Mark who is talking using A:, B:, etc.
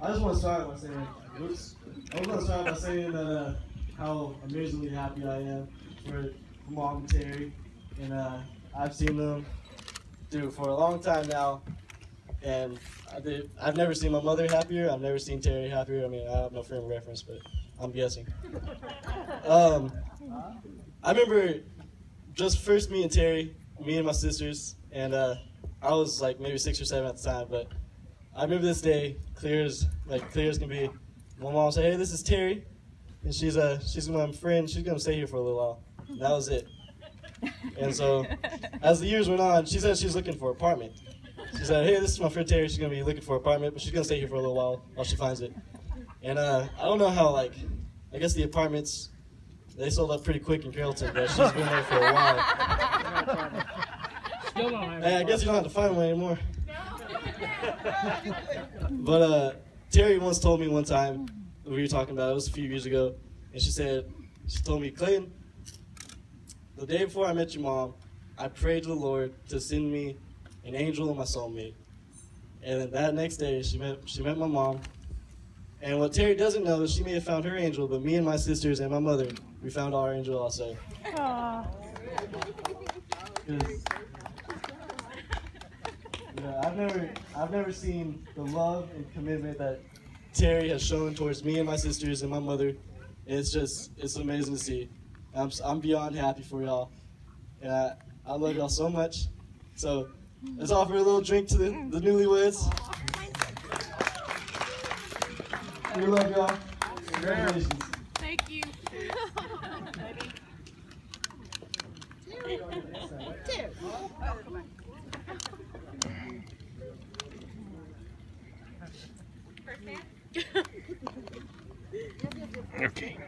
A: I just want to start by saying, oops, I was going to start by saying that uh, how amazingly happy I am for mom and Terry, and uh, I've seen them do for a long time now, and I did, I've never seen my mother happier. I've never seen Terry happier. I mean, I have no frame of reference, but I'm guessing. Um, I remember just first me and Terry, me and my sisters, and uh, I was like maybe six or seven at the time, but I remember this day clear as like clear as can be. My mom said, "Hey, this is Terry, and she's uh she's my friend. She's gonna stay here for a little while." And that was it. And so, as the years went on, she said she was looking for an apartment. She said, "Hey, this is my friend Terry. She's gonna be looking for an apartment, but she's gonna stay here for a little while while she finds it." And uh, I don't know how like, I guess the apartments they sold up pretty quick in Carrollton, but she's been there for a while.
B: Still don't have
A: Hey, I guess you don't have to find one anymore. But uh, Terry once told me one time we were talking about it, it was a few years ago, and she said she told me Clayton, the day before I met your mom, I prayed to the Lord to send me an angel and my soulmate. And then that next day, she met she met my mom. And what Terry doesn't know is she may have found her angel, but me and my sisters and my mother, we found our angel also. 'Cause, you know, I've never, I've never seen the love and commitment that Terry has shown towards me and my sisters and my mother. It's just, it's amazing to see. I'm, s- I'm beyond happy for y'all, and I, I love y'all so much. So let's offer a little drink to the, the newlyweds. We love y'all. Congratulations.
C: Thank you.
D: Okay.
B: And we were